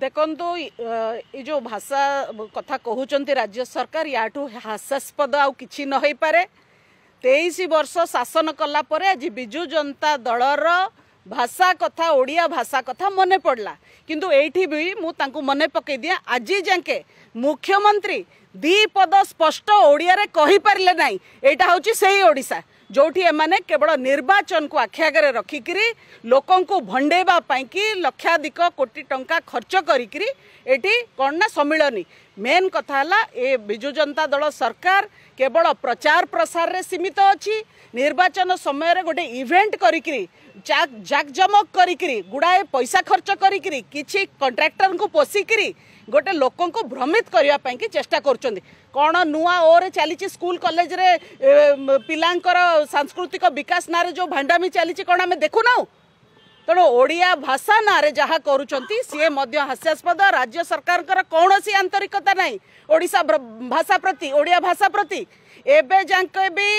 ଦେଖନ୍ତୁ ଏ ଯେଉଁ ଭାଷା କଥା କହୁଛନ୍ତି ରାଜ୍ୟ ସରକାର ୟାଠୁ ହାସ୍ୟାସ୍ପଦ ଆଉ କିଛି ନ ହୋଇପାରେ ତେଇଶ ବର୍ଷ ଶାସନ କଲା ପରେ ଆଜି ବିଜୁ ଜନତା ଦଳର ଭାଷା କଥା ଓଡ଼ିଆ ଭାଷା କଥା ମନେ ପଡ଼ିଲା କିନ୍ତୁ ଏଇଠି ବି ମୁଁ ତାଙ୍କୁ ମନେ ପକାଇଦିଏ ଆଜି ଯାକେ ମୁଖ୍ୟମନ୍ତ୍ରୀ ଦୁଇ ପଦ ସ୍ପଷ୍ଟ ଓଡ଼ିଆରେ କହିପାରିଲେ ନାହିଁ ଏଇଟା ହେଉଛି ସେଇ ଓଡ଼ିଶା ଯେଉଁଠି ଏମାନେ କେବଳ ନିର୍ବାଚନକୁ ଆଖି ଆଗରେ ରଖିକିରି ଲୋକଙ୍କୁ ଭଣ୍ଡେଇବା ପାଇଁକି ଲକ୍ଷାଧିକ କୋଟି ଟଙ୍କା ଖର୍ଚ୍ଚ କରିକିରି ଏଠି କ'ଣ ନା ସମ୍ମିଳନୀ ମେନ୍ କଥା ହେଲା ଏ ବିଜୁ ଜନତା ଦଳ ସରକାର କେବଳ ପ୍ରଚାର ପ୍ରସାରରେ ସୀମିତ ଅଛି ନିର୍ବାଚନ ସମୟରେ ଗୋଟେ ଇଭେଣ୍ଟ କରିକିରି ଜାକଜମକ କରିକିରି ଗୁଡ଼ାଏ ପଇସା ଖର୍ଚ୍ଚ କରିକିରି କିଛି କଣ୍ଟ୍ରାକ୍ଟରଙ୍କୁ ପୋଷିକିରି ଗୋଟେ ଲୋକଙ୍କୁ ଭ୍ରମିତ କରିବା ପାଇଁକି ଚେଷ୍ଟା କରୁଛନ୍ତି कौन नुआ ओर चली स्कूल कॉलेज रे सांस्कृतिक विकास ना जो भंडामी चली कौन आम देखुना तेणु तो ओडिया भाषा ना जहाँ करास्यास्पद राज्य सरकार कौन सी आंतरिकता ना भाषा प्रति ओडिया भाषा प्रति एवं जाक भी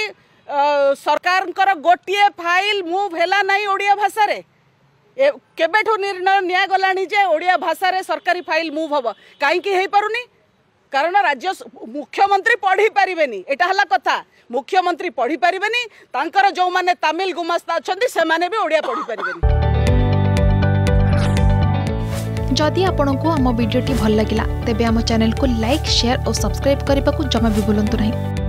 सरकार गोटे फाइल मुव है ओडिया भाषा केवठ निर्णय निगला भाषा सरकारी फाइल मुव हम कहीं पार नहीं কারণ রাজ্য মুখ্যমন্ত্রী পড়ি পারে এটা হল কথা মুখ্যমন্ত্রী পড়ি পারে তাঁর যে তামিল গুমাস্তা অনেক ওড়িয়া পড়ি পারে যদি আপনার আম ভিডিওটি ভাল লাগিলা তেবে আম চ্যানেল লাইক সেয়ার ও সবসক্রাইব করা জমা বি ভুলতু না